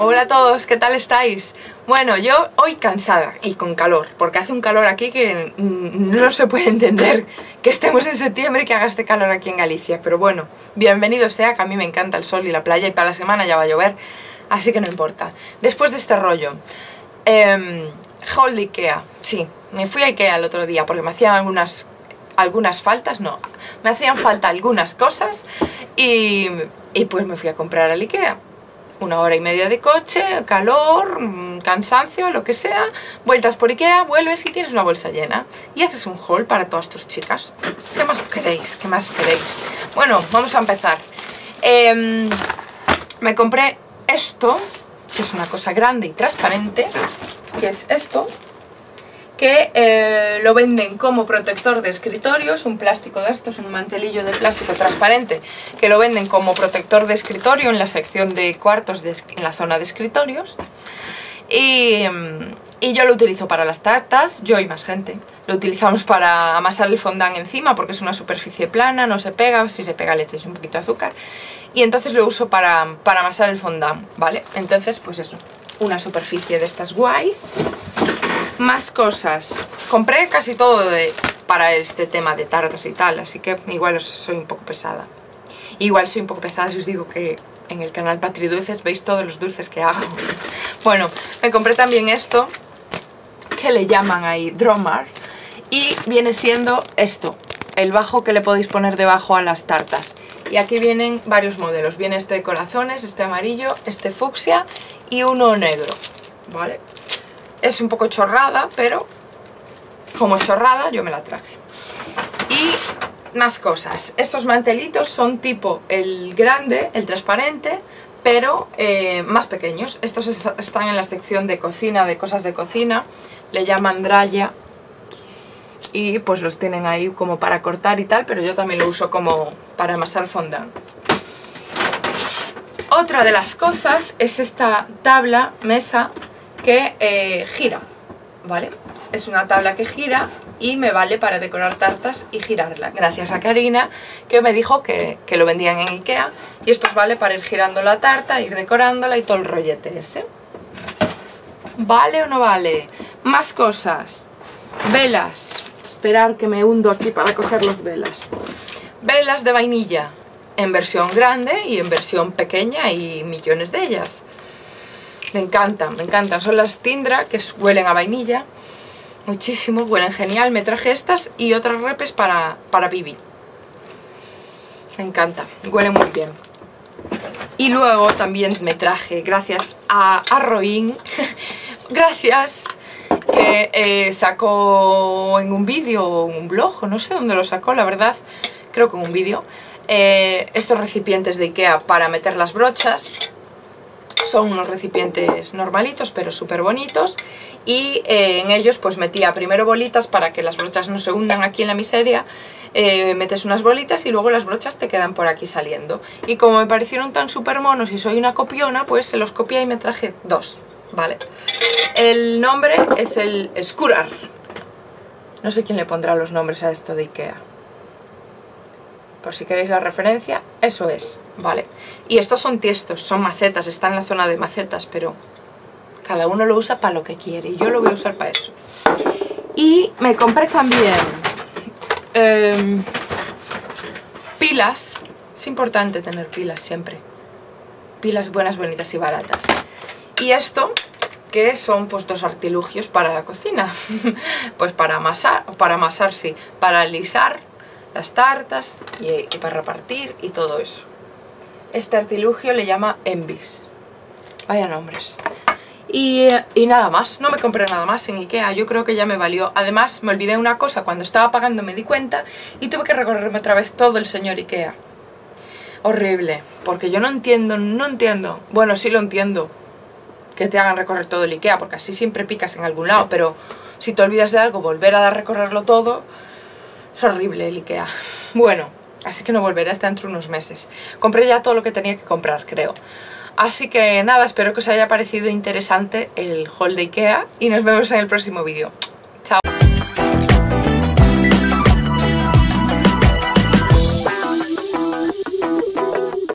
Hola a todos, ¿qué tal estáis? Bueno, yo hoy cansada y con calor, porque hace un calor aquí que no se puede entender que estemos en septiembre y que haga este calor aquí en Galicia. Pero bueno, bienvenido sea, que a mí me encanta el sol y la playa y para la semana ya va a llover, así que no importa. Después de este rollo, eh, haul de Ikea, sí, me fui a Ikea el otro día porque me hacían algunas, algunas faltas, no, me hacían falta algunas cosas y, y pues me fui a comprar al Ikea una hora y media de coche, calor, mm, cansancio, lo que sea, vueltas por Ikea, vuelves y tienes una bolsa llena. Y haces un haul para todas tus chicas. ¿Qué más queréis? ¿Qué más queréis? Bueno, vamos a empezar. Em, me compré esto, que es una cosa grande y transparente, que es esto, que eh, lo venden como protector de escritorios, un plástico de estos, un mantelillo de plástico transparente, que lo venden como protector de escritorio en la sección de cuartos en la zona de escritorios. Y, y, yo lo utilizo para las tartas, yo y más gente. Lo utilizamos para amasar el fondant encima porque es una superficie plana, no se pega, si se pega le echáis un poquito de azúcar. Y entonces lo uso para, para amasar el fondant, ¿vale? Entonces, pues eso, una superficie de estas guays más cosas. Compré casi todo para este tema de tartas y tal, así que igual soy un poco pesada. Igual soy un poco pesada si os digo que en el canal Patri Dulces veis todos los dulces que hago. bueno, me compré también esto, que le llaman ahí Dromar, y viene siendo esto, el bajo que le podéis poner debajo a las tartas. Y aquí vienen varios modelos, viene este de corazones, este amarillo, este fucsia y uno negro, ¿vale? Es un poco chorrada, pero como es chorrada yo me la traje. Y más cosas. Estos mantelitos son tipo el grande, el transparente, pero eh, más pequeños. Estos están en la sección de cocina, de cosas de cocina. Le llaman draya. Y pues los tienen ahí como para cortar y tal, pero yo también lo uso como para amasar fondant. Otra de las cosas es esta tabla, mesa, que eh, gira, ¿vale? Es una tabla que gira y me vale para decorar tartas y girarla. Gracias a Karina que me dijo que, lo vendían en Ikea y esto vale para ir girando la tarta, ir decorándola y todo el rollete ese. ¿Vale o no vale? Más cosas. Velas. Esperar que me hundo aquí para coger las velas. Velas de vainilla en versión grande y en versión pequeña y millones de ellas. Me encantan, me encantan. Son las Tindra que huelen a vainilla. Muchísimo, huelen genial. Me traje estas y otras repes para, para Bibi. Me encanta, huelen muy bien. Y luego también me traje, gracias a, a gracias que eh, sacó en un vídeo o un blog, no sé dónde lo sacó, la verdad, creo que en un vídeo, eh, estos recipientes de Ikea para meter las brochas son unos recipientes normalitos pero súper bonitos y eh, en ellos pues metía primero bolitas para que las brochas no se hundan aquí en la miseria eh, metes unas bolitas y luego las brochas te quedan por aquí saliendo. Y como me parecieron tan súper monos y soy una copiona pues se los copié y me traje dos ¿vale? el nombre es el Skurar no sé quién le pondrá los nombres a esto de Ikea si queréis la referencia, eso es, ¿vale? Y estos son tiestos, son macetas, están en la zona de macetas, pero cada uno lo usa para lo que quiere y yo lo voy a usar para eso. Y me compré también em, pilas, es importante tener pilas siempre, pilas buenas, bonitas y baratas. Y esto, que son pues dos artilugios para la cocina, pues para amasar, para amasar sí, para alisar las tartas y, para repartir y todo eso. Este artilugio le llama Envis. Vaya nombres. Y, y, nada más, no me compré nada más en Ikea, yo creo que ya me valió. Además, me olvidé una cosa, cuando estaba pagando me di cuenta y tuve que recorrerme otra vez todo el señor Ikea. Horrible, porque yo no entiendo, no entiendo. Bueno, sí lo entiendo, que te hagan recorrer todo el Ikea, porque así siempre picas en algún lado, pero si te olvidas de algo, volver a dar recorrerlo todo, es horrible el Ikea. Bueno, así que no volveré hasta dentro de unos meses. Compré ya todo lo que tenía que comprar, creo. Así que nada, espero que os haya parecido interesante el haul de Ikea y nos vemos en el próximo vídeo.